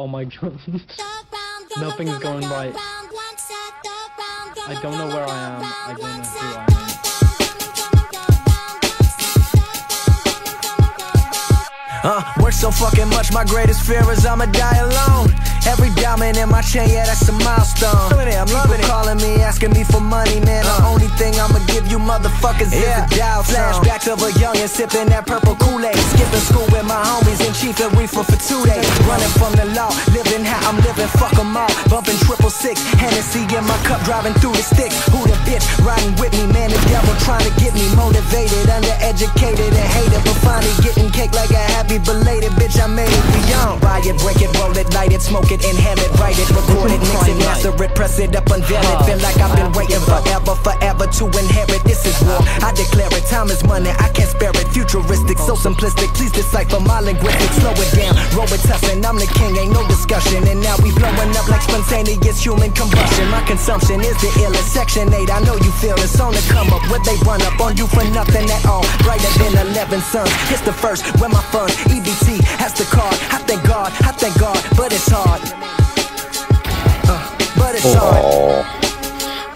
Oh my god. Nothing's going right. I don't know where I am. I don't know who I am. Uh, work so fucking much, my greatest fear is I'ma die alone. Every diamond in my chain, yeah, that's a milestone. I'm loving it. calling me, asking me for money, man. Give you motherfuckers yeah. is a dial Flashbacks of a youngin' sipping that purple Kool-Aid. Skipping school with my homies and chief and reefer for two days. Running from the law, living how I'm living, fuck 'em all. Bumping triple six, Hennessy in my cup, driving through the sticks. Who the bitch riding with me, man? The devil trying to get me motivated, undereducated and hated, but finally getting cake like a happy belated bitch. I made it beyond. Buy it, break it, roll it, smoke it, inhale it, write it, record it, mix it, master it, press it up, unveil it. Feel like I've been waiting forever, forever to inherit. This is war. I declare it. Time is money. I can't spare it. Futuristic, so simplistic. Please decipher my linguistics. Slow it down, roll it, tussing. I'm the king, ain't no discussion. And now we blowing up like spontaneous human combustion. My consumption is the illest. Section 8, I know you feel it's on the come up. Where they run up on you for nothing at all. Brighter than 11 suns. It's the first, where my funds. EBT has the card. I thank God, I thank God, but it's hard. Uh, but it's hard. Oh.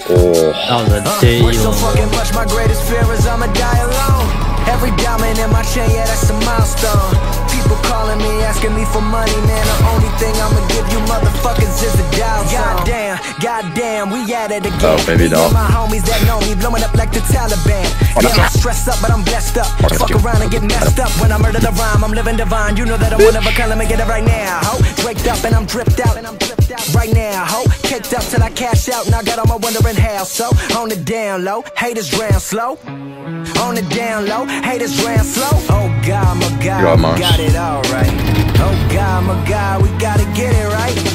Oh. That was a Uh, deal. work so fucking much, my greatest fear is I'ma die alone. Every diamond in my chain, yeah, that's a milestone. People calling me, asking me for money, man. The only thing I'ma give you motherfuckers goddamn, we at it again. Oh, baby doll. my homies that know me, blowing up like the Taliban. Yeah, I'm stressed up, but I'm blessed up. Fuck around and get messed up. When I murder the rhyme, I'm living divine. You know that I'm one of a kind, let me get it right now. Ho, up and I'm dripped out. And I'm dripped out right now. Ho, caked up till I cash out. Now I got all my wondering how. So on the down low, haters drown slow. On the down low, haters drown slow. Oh God, my God, You are we got it all right. Oh God, my God, we gotta get it right.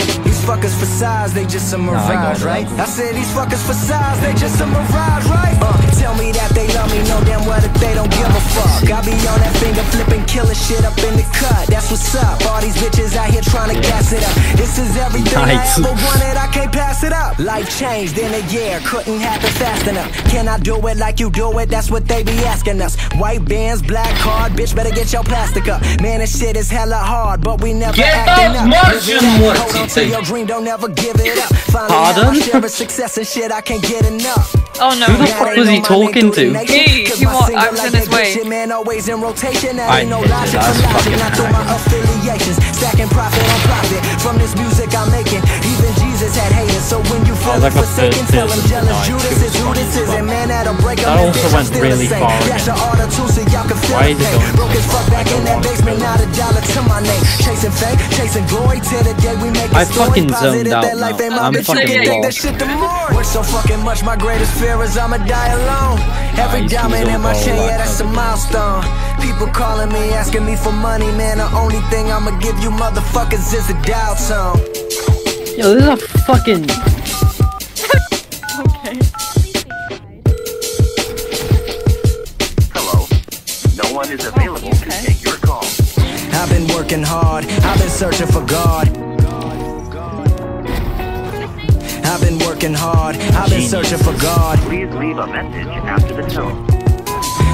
Fuckers for size, they just a mirage, right? I said these fuckers for size, they just a mirage, right? Uh, tell me that they love me, know damn well that they don't give a fuck. I be on that finger flipping, killing shit up in the cut. That's what's up. All these bitches out here trying to gas it up. This is everything. I ever wanted, I can't pass it up. Life changed in a year, couldn't happen fast enough. Can I do it like you do it? That's what they be asking us. White bands, black card, bitch, better get your plastic up. Man, this shit is hella hard, but we never Get acting up, up. Martian Live it up, Hold on to your dream, don't ever give it up. Finally Pardon? have my of success and shit, I can't get enough. Oh no. Who the fuck was he talking to? He- he wa- I was in his way. Man, always in rotation. That I ain't no logic that's for logic. fucking Not but And man, that'll break that also went really far again. the order too so y'all can feel Why is it going- Broke fuck back in that basement. Not a dollar to my name. Chasing fame, chasing glory till the day we make a I fucking zoned out now. I'm fucking can take that lost. shit to more. Work so fucking much, my greatest fear is I'ma die alone. Every diamond in my chain, yeah, that's a milestone. People calling me, asking me for money, man. The only thing I'ma give you motherfuckers is a dial tone. Yo, this is a fucking. Working hard, I've been searching for God. I've been working hard, I've been searching for God. Please leave a message after the tone.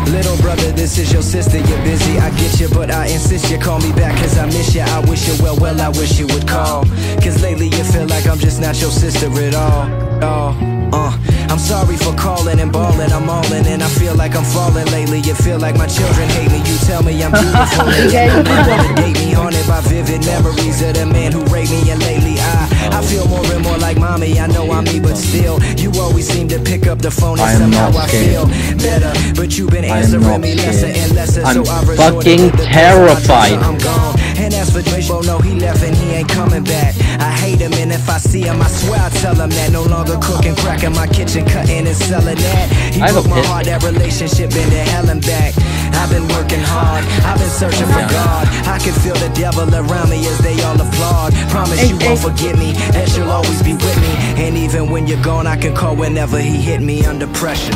Little brother, this is your sister, you're busy, I get you, but I insist you call me back cause I miss you. I wish you well, well, I wish you would call. Cause lately you feel like I'm just not your sister at all. Oh, uh, I'm sorry for calling and balling, I'm all in and I feel like I'm falling lately. You feel like my children hate me, you tell me I'm beautiful. and yet you wanna date me, haunted by vivid memories of the man who raped me. And lately I, I feel more and more like mommy. I know I'm me, but still, you always seem to pick up the phone and I am somehow not I feel better. But you've been answering me lesser and lesser, I'm so I've resorted fucking to the best of my terrified. I'm gone. And as for Drake, well, no, he left and he ain't coming back. I hate him, and if I see him, I swear I tell him that. No longer cooking crack in my kitchen, cutting and selling that. He I have a broke my heart, that relationship been to hell and back. I've been working hard, I've been searching for God. I can feel the devil around me as they all applaud. Promise you won't forget me, and she'll always be with me. And even when you're gone, I can call whenever he hit me under pressure.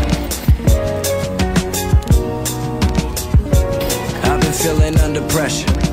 I've been feeling under pressure.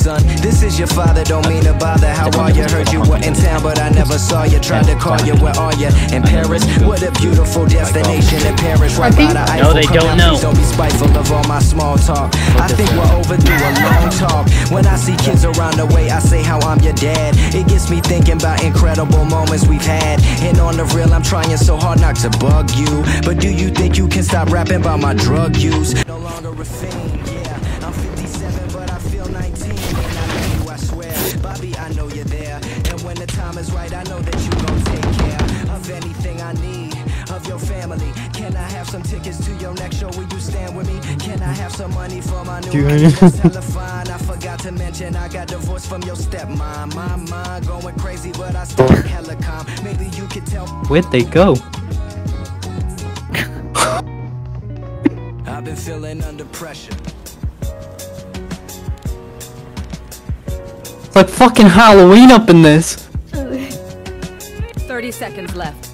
Son, this is your father, don't mean to bother. How are you? Heard you were in town, but I never saw you. Tried to call you, where are you? In Paris? What a beautiful destination in Paris. Right by the Eiffel. No, they don't know. please Don't be spiteful of all my small talk. I think we're overdue a long talk. When I see kids around the way, I say how I'm your dad. It gets me thinking about incredible moments we've had. And on the real, I'm trying so hard not to bug you. But do you think you can stop rapping about my drug use? No longer a fiend, you're there. And when the time is right, I know that you gon' take care of anything I need. Of your family, can I have some tickets to your next show? Will you stand with me? Can I have some money for my new telephone? I forgot to mention I got divorced from your stepmom. My mind going crazy, but I still hella calm. Maybe you could tell. Where'd they go? I've been feeling under pressure. It's like fucking Halloween up in this. 30 seconds left.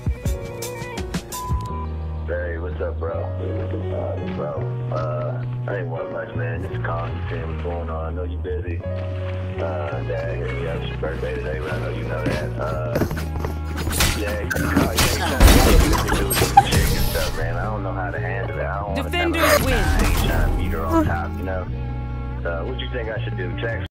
Barry, what's up, bro? Uh, bro, uh, I ain't want much, man. Just calling you, seeing what's going on. I know you're busy. Uh, Dad, yeah, it's your birthday today, but I know you know that. Uh, yeah, you can call, yeah, you can do some chick and stuff, man. I don't know how to handle it. I don't want to Defenders win. I ain't trying to meet her on top, you know? Uh, what you think I should do? Text